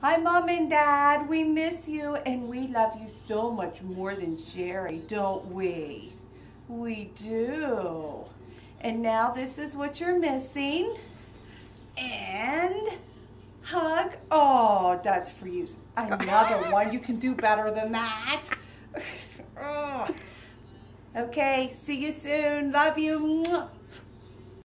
Hi, Mom and Dad. We miss you and we love you so much more than Jerry, don't we? We do. And now this is what you're missing. And hug. Oh, that's for you. Another one. You can do better than that. Oh. okay, see you soon. Love you.